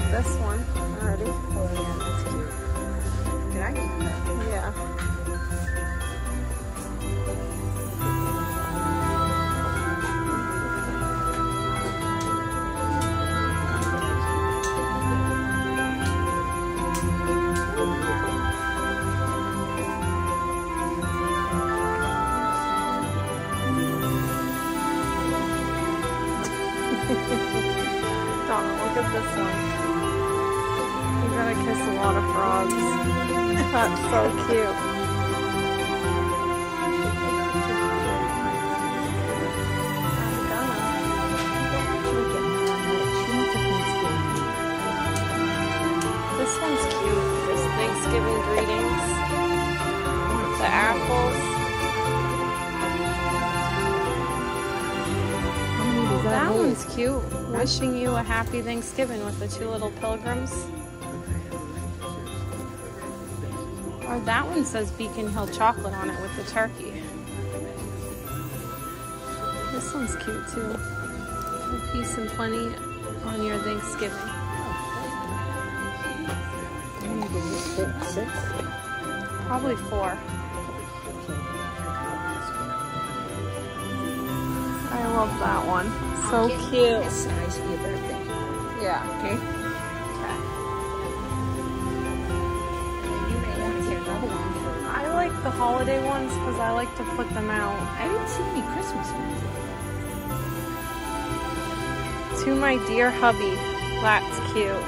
have this one already. Oh yeah, that's cute. Did I get that? Yeah. So cute. This one's cute. Thanksgiving greetings. The apples. That one's cute. Wishing you a happy Thanksgiving with the two little pilgrims. That one says Beacon Hill chocolate on it with the turkey. This one's cute too. Peace and plenty on your Thanksgiving. Six. Probably four. I love that one. So cute. Size for your birthday. Yeah. Okay. Holiday ones because I like to put them out. I didn't see any Christmas ones. To my dear hubby. That's cute.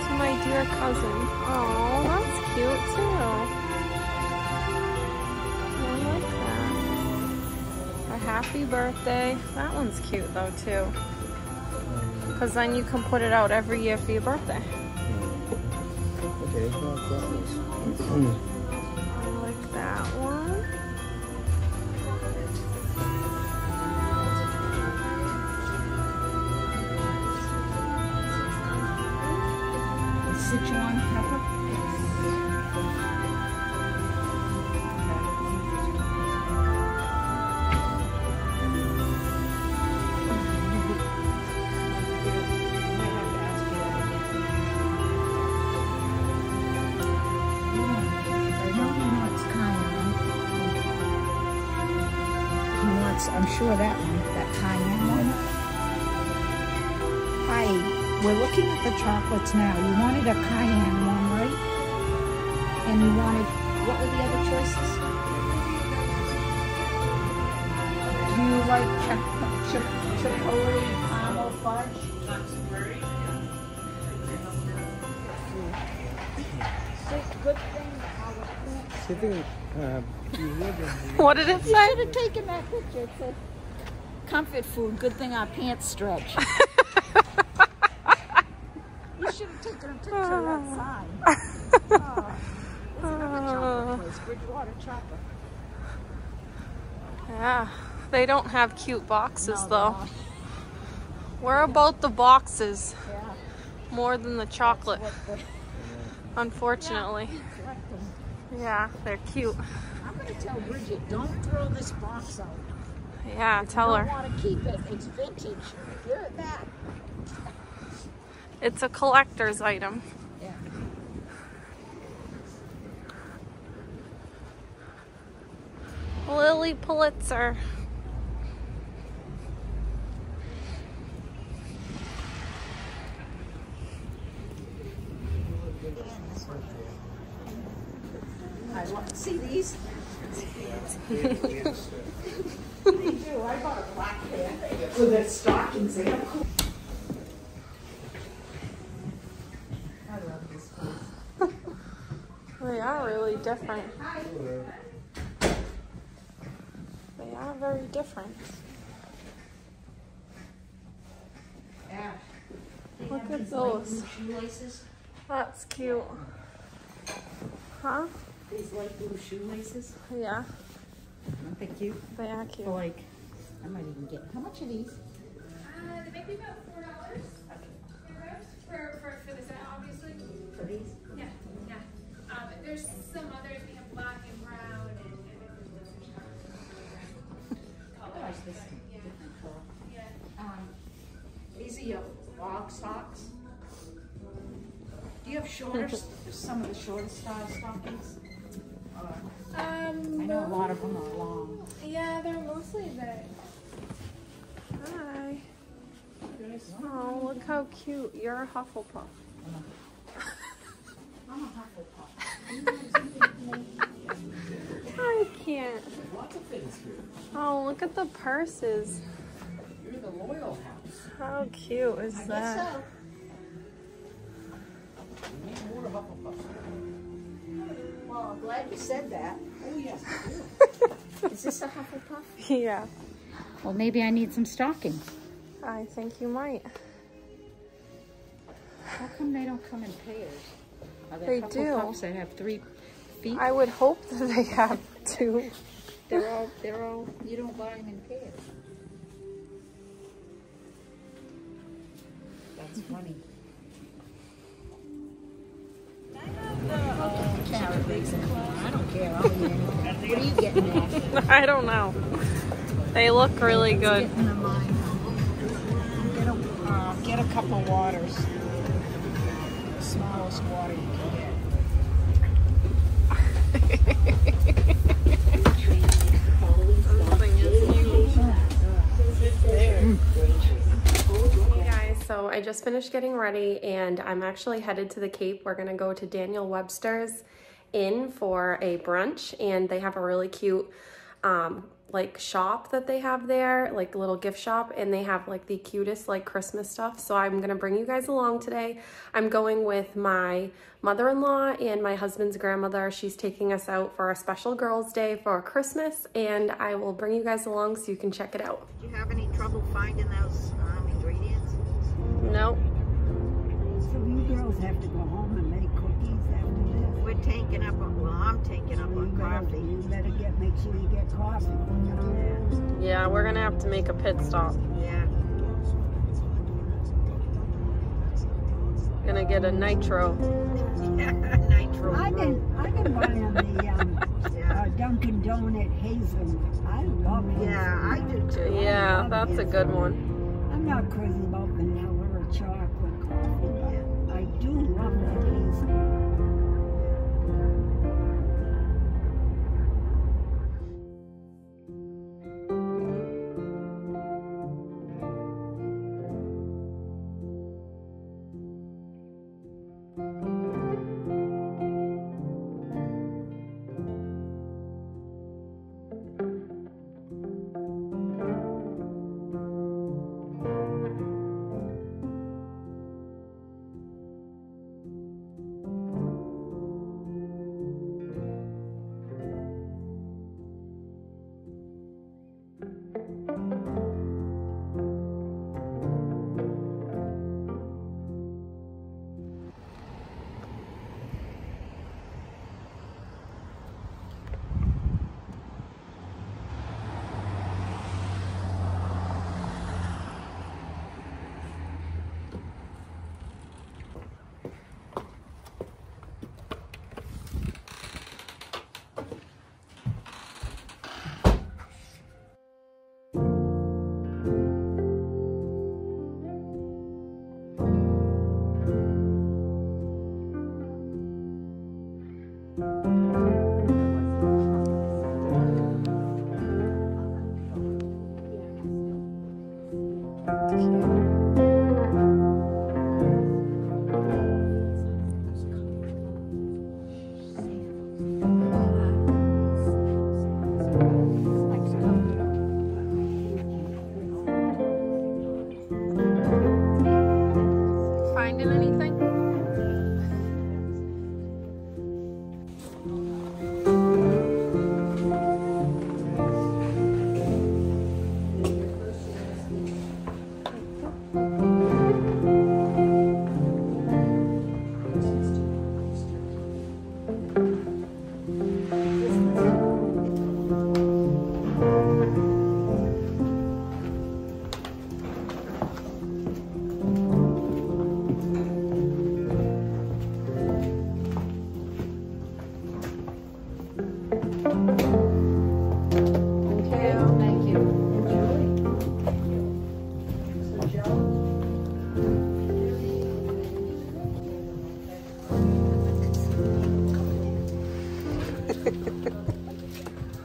to my dear cousin. Oh, that's cute too. I like that. A happy birthday. That one's cute though too. Because then you can put it out every year for your birthday. Okay, well, sure that one, that cayenne one. Hi, we're looking at the chocolates now. You wanted a cayenne one, right? And you wanted, what were the other choices? Do you like chip, chip, chipotle caramel fudge? Good- Good thing our pants Sitting, uh, you live in What did it You say? should have taken that picture. Comfort food, good thing our pants stretch. you should have taken a picture sign. Oh, there's another chocolate oh. place, Bridgewater Chocolate. Yeah, they don't have cute boxes No, though. not. About the boxes Yeah, more than the chocolate, the- unfortunately. Yeah. Yeah, they're cute. I'm going to tell Bridget, don't throw this box out. Yeah, tell you her. want to keep it. It's vintage. Give it back. It's a collector's item. Yeah. Lilly Pulitzer. I want to see these. They do. I bought a black pair with the stockings. Have cool. I love this place. They are really different. They are very different. Yeah. Look at those. That's cute. Huh? These light blue shoelaces. Yeah, Aren't they cute? they are cute. For like, I might even get, how much are these? Uh, they make me about four dollars for, for, for the set, obviously. For these? Yeah, yeah. Um, there's some others, we have black and brown and, and different I colors. like this different color. Yeah. Um, these are your log socks. Do you have shorter, some of the shorter style stockings? Of them are long. yeah, they're mostly the, Hi. Oh, look how cute. You're a Hufflepuff. I'm a Hufflepuff. I can't. Lots of things here. Oh, look at the purses. You're the loyal house. How cute is I guess that? so. We need more Hufflepuffs. Well, I'm glad you said that. Oh, yes. Is this a Hufflepuff? Yeah, Well, maybe I need some stockings. I think you might. How come they don't come in pairs? Are there They do. Hufflepuffs that have three feet? I would hope that they have two. They're all, they're all, you don't buy them in pairs. That's funny. I don't know. They look really good. Get a, uh, get a couple waters. The smallest water you can get. Hey guys, so I just finished getting ready and I'm actually headed to the Cape. We're gonna go to Daniel Webster's Inn for a brunch and they have a really cute um, like shop that they have there, like little gift shop, and they have like the cutest like Christmas stuff. So I'm gonna bring you guys along today. I'm going with my mother-in-law and my husband's grandmother. She's taking us out for a special girls' day for Christmas, and I will bring you guys along so you can check it out. Do you have any trouble finding those um, ingredients? Nope. So you girls have to go home and make cookies after this? We're taking up on, well, I'm tanking up You on better, coffee. you better get, make sure you get coffee. Yeah, we're gonna have to make a pit stop. Yeah. Gonna get a nitro. Nitro. I've been, I've been buying the, um, Yeah. uh, Dunkin' Donut hazelnut. I love hazelnut. Yeah, I do too. Yeah, that's a good one. I'm not crazy about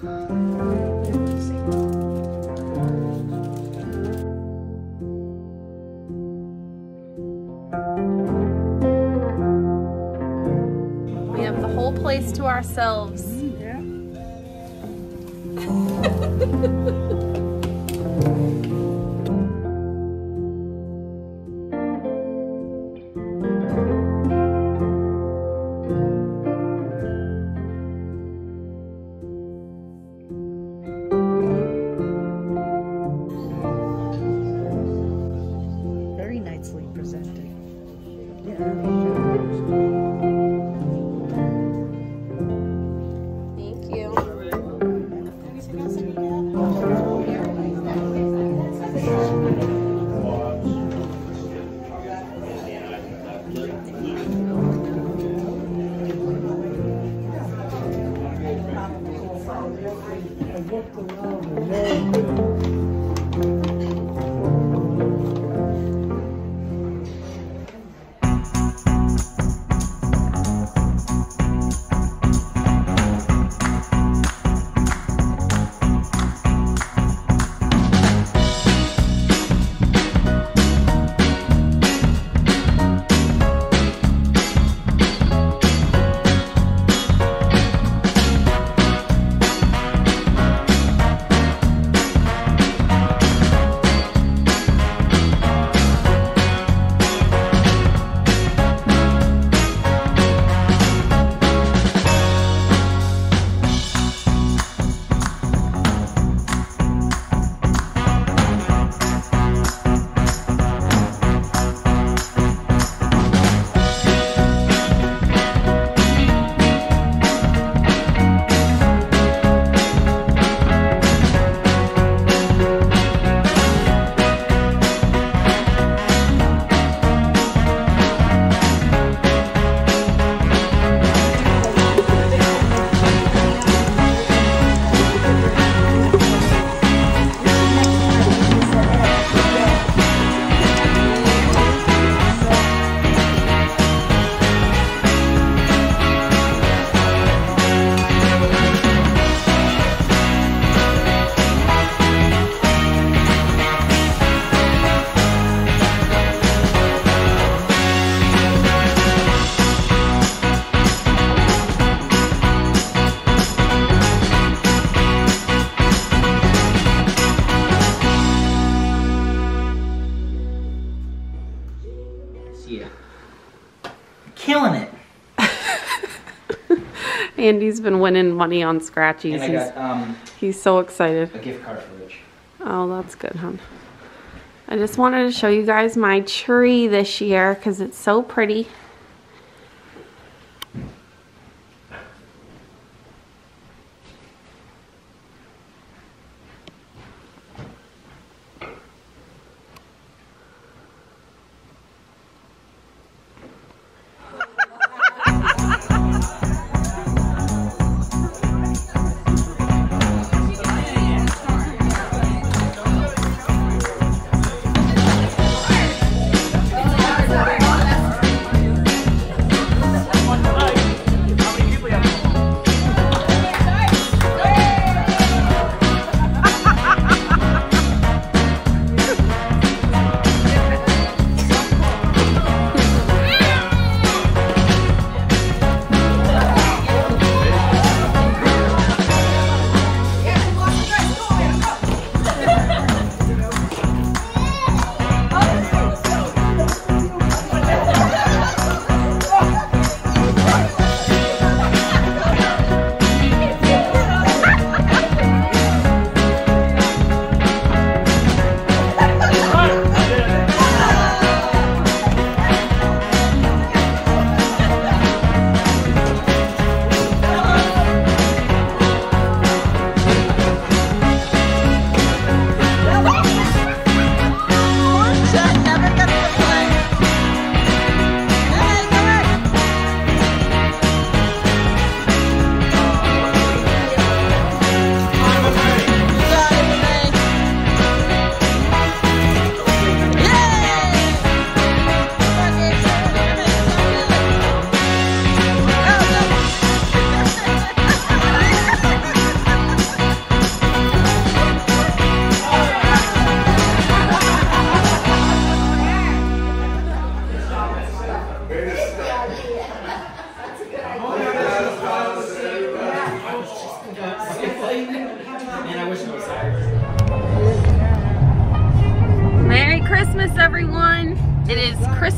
We have the whole place to ourselves. Thank Andy's been winning money on scratchies. He's, got um, he's so excited. a gift card for Rich. Oh, that's good, hon. I just wanted to show you guys my tree this year because it's so pretty.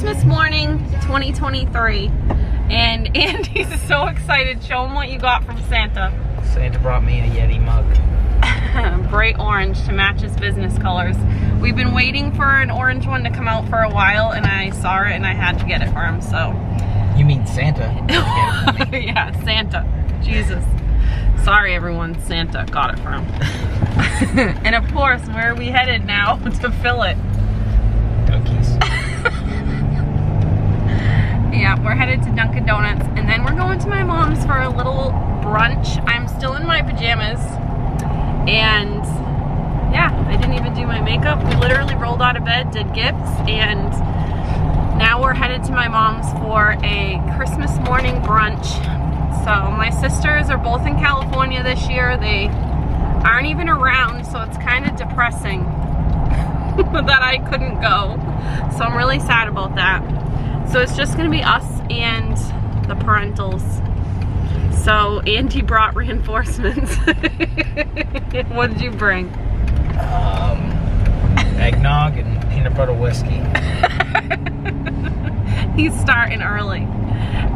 Christmas morning 2023 and Andy's so excited. Show him what you got from Santa. Santa brought me a Yeti mug. Bright orange to match his business colors. We've been waiting for an orange one to come out for a while and I saw it and I had to get it for him, so. You mean Santa? yeah, Santa. Jesus. Sorry everyone, Santa got it for him. and of course, where are we headed now to fill it? Donkeys. Yeah, we're headed to Dunkin' Donuts and then we're going to my mom's for a little brunch. I'm still in my pajamas and yeah, I didn't even do my makeup. We literally rolled out of bed, did gifts, and now we're headed to my mom's for a Christmas morning brunch. So my sisters are both in California this year. They aren't even around, so it's kind of depressing that I couldn't go. So I'm really sad about that. So it's just gonna be us and the parentals. So Andy brought reinforcements. what did you bring? Um, eggnog and peanut butter whiskey. He's starting early.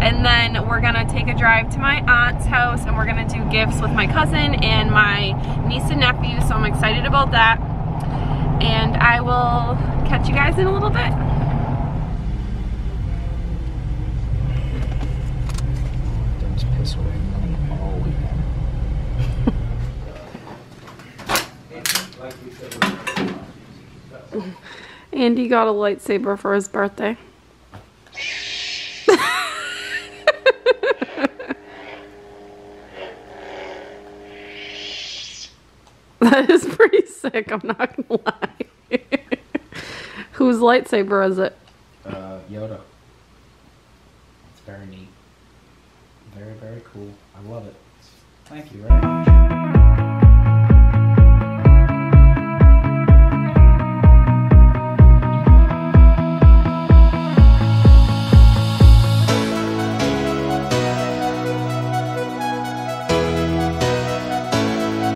And then we're gonna take a drive to my aunt's house and we're gonna do gifts with my cousin and my niece and nephew. So I'm excited about that. And I will catch you guys in a little bit. Don't just piss away money all weekend. Andy got a lightsaber for his birthday. that is pretty sick, I'm not gonna lie. Whose lightsaber is it?